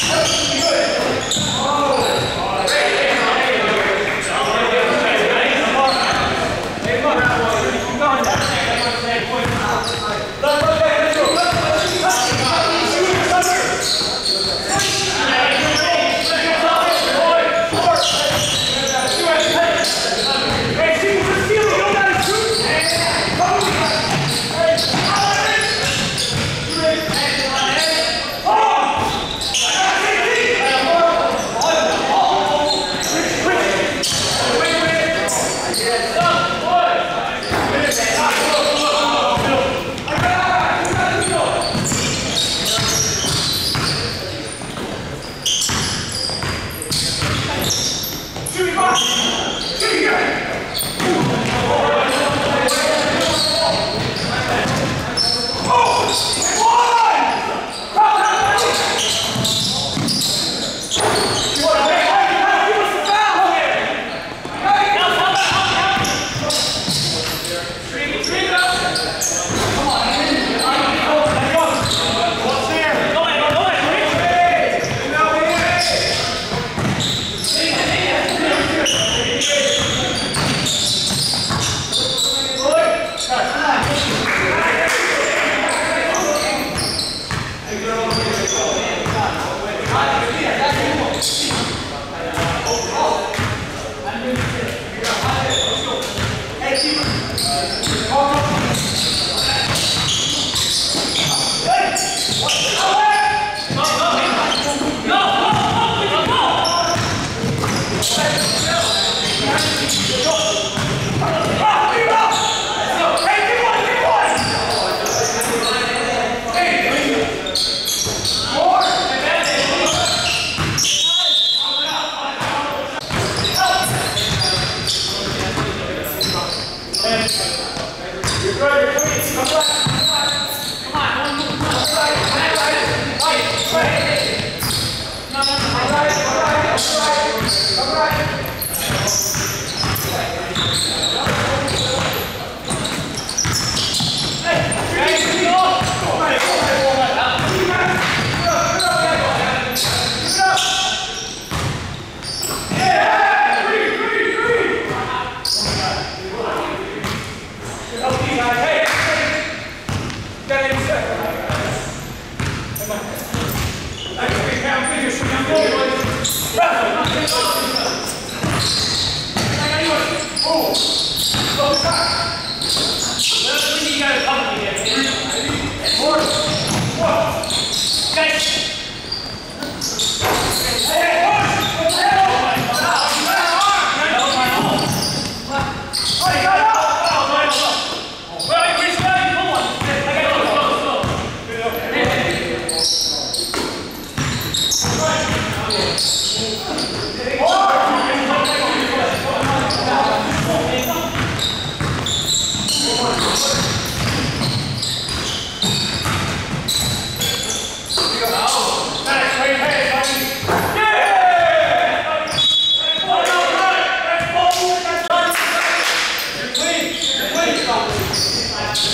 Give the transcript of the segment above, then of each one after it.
That's good.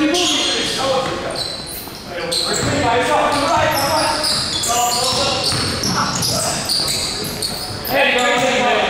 Hey, you go, take it.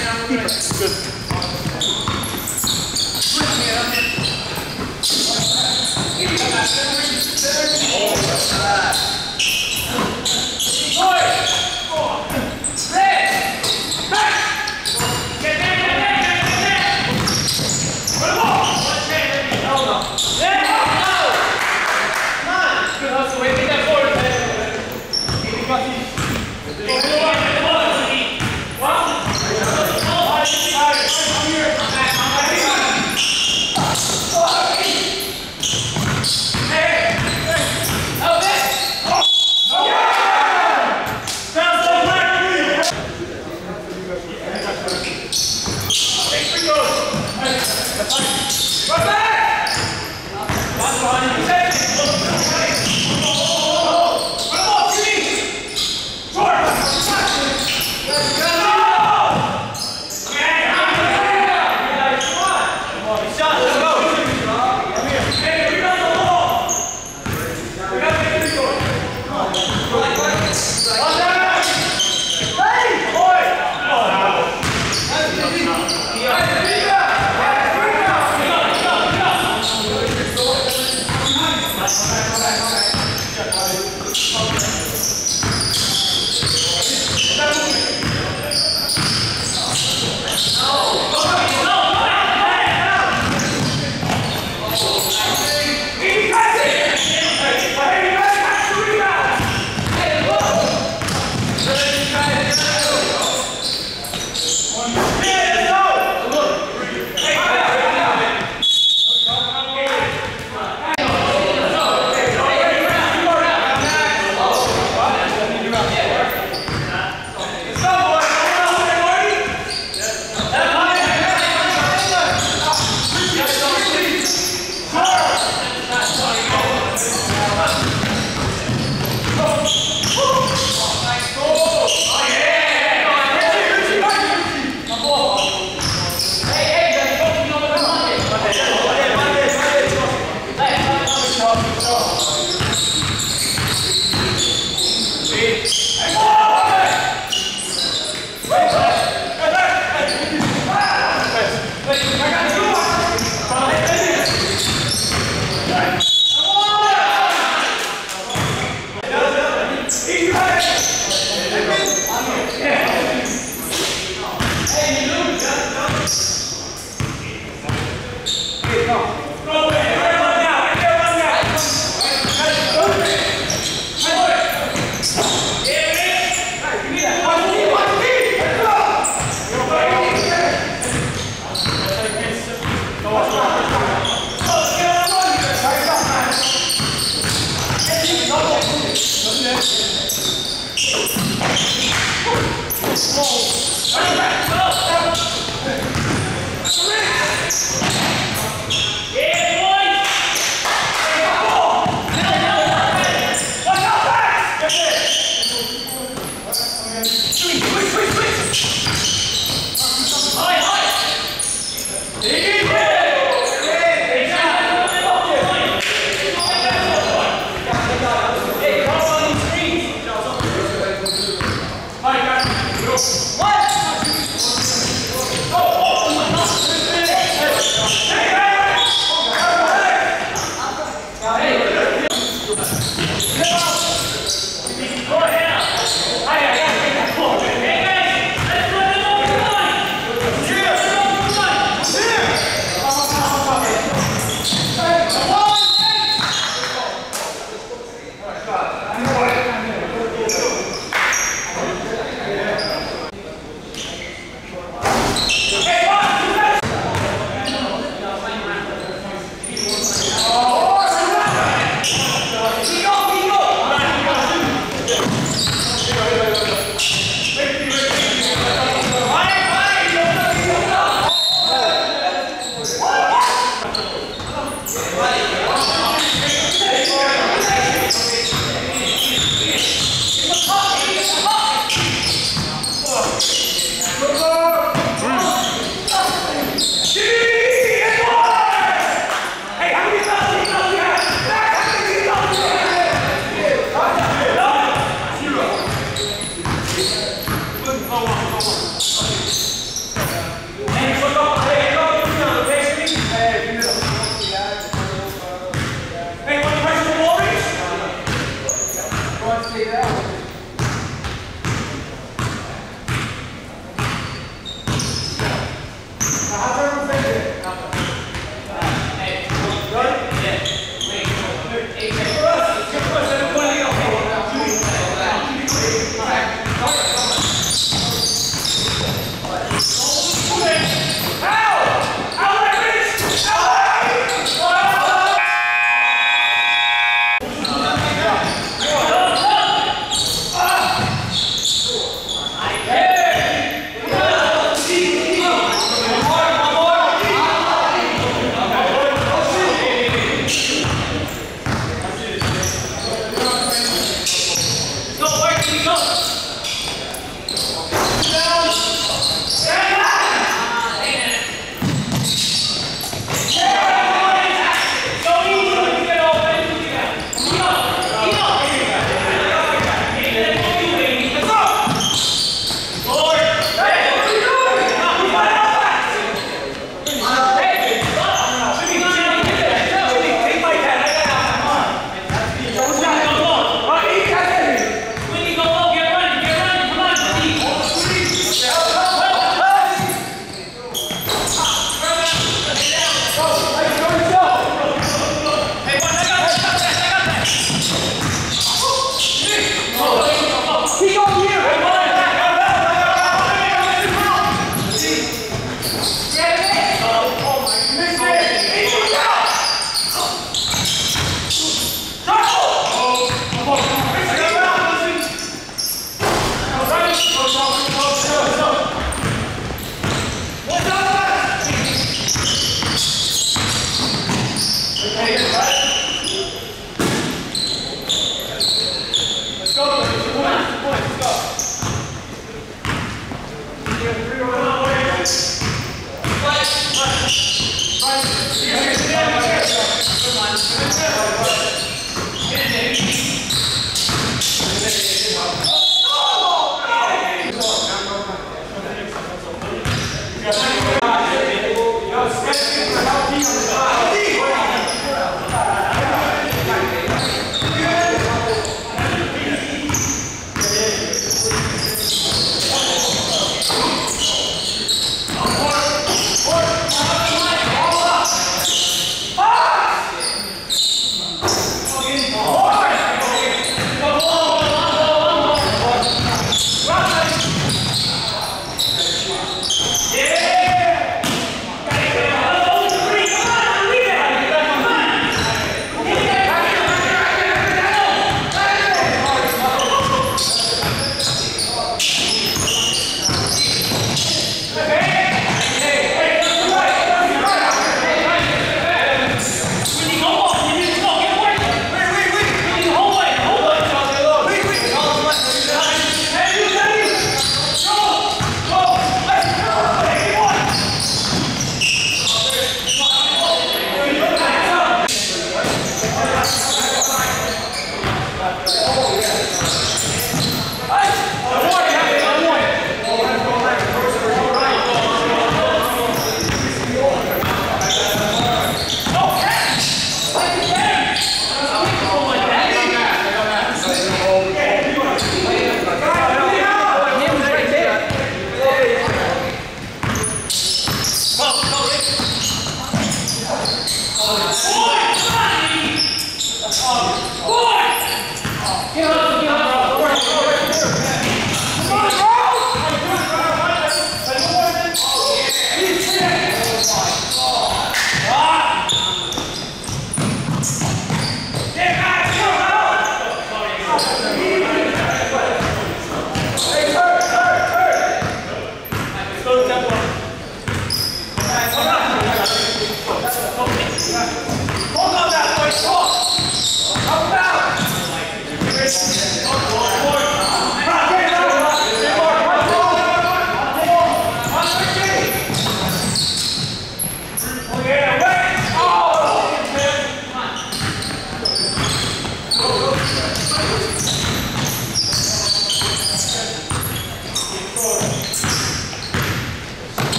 Switch, switch, switch, switch.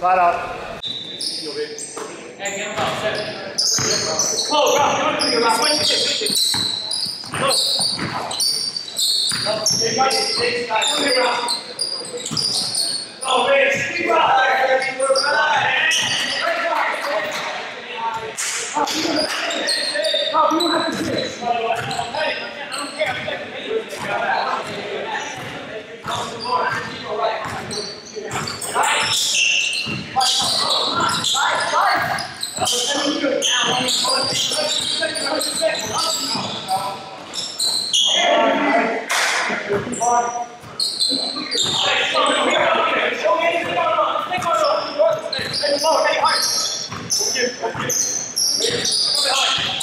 Slide you don't. Hey, I don't care. Taking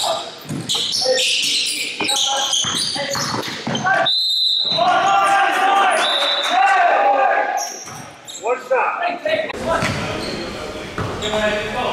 One Right,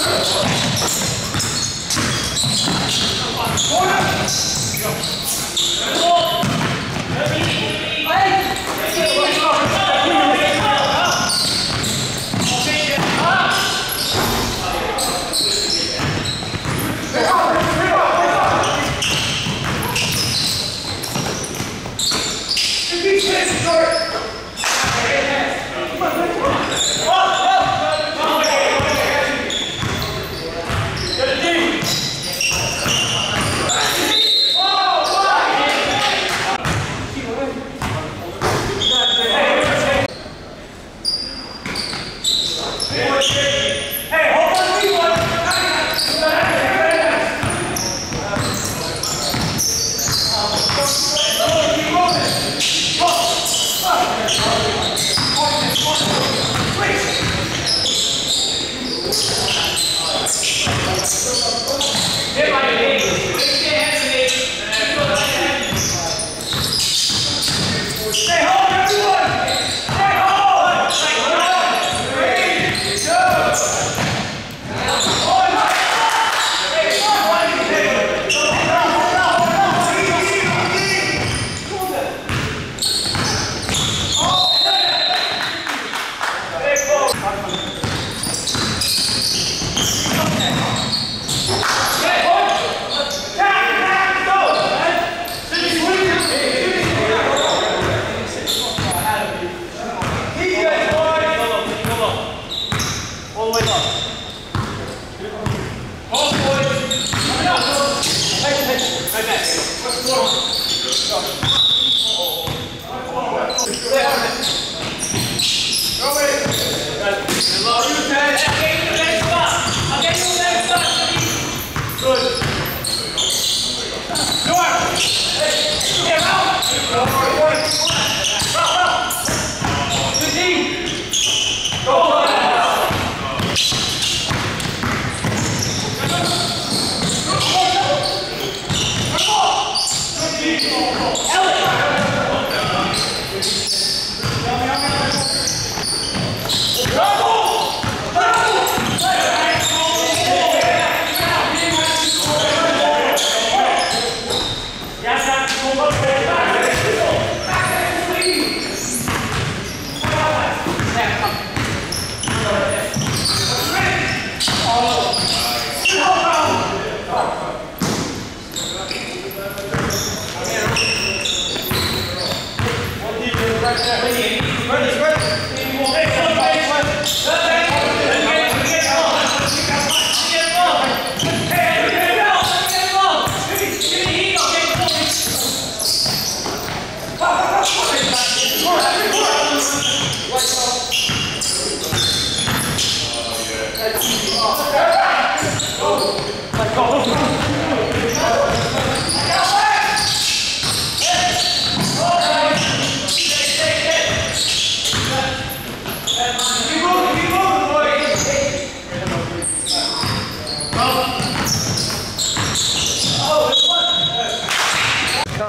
Hey,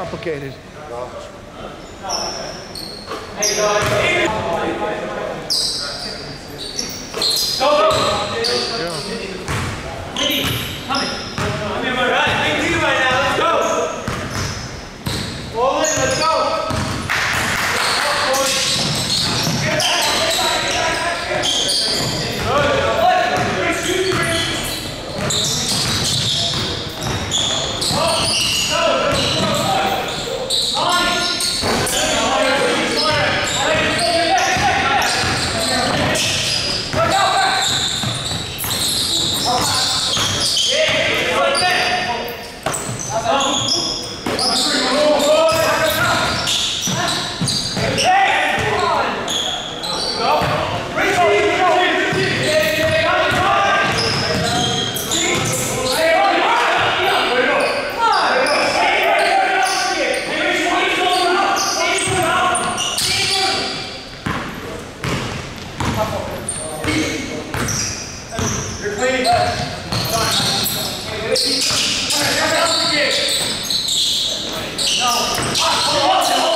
Complicated. Não, ah, não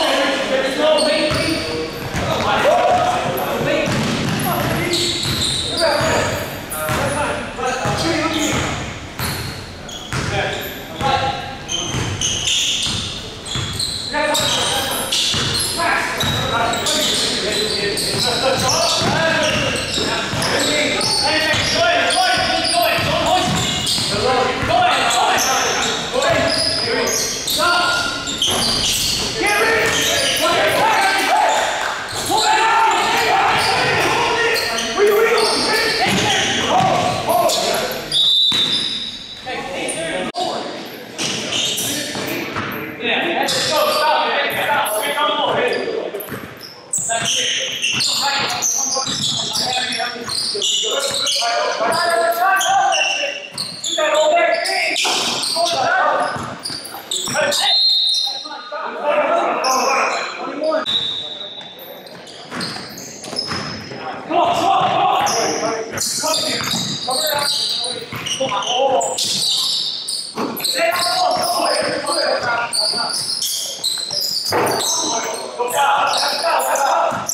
야, 잠깐, 잠깐.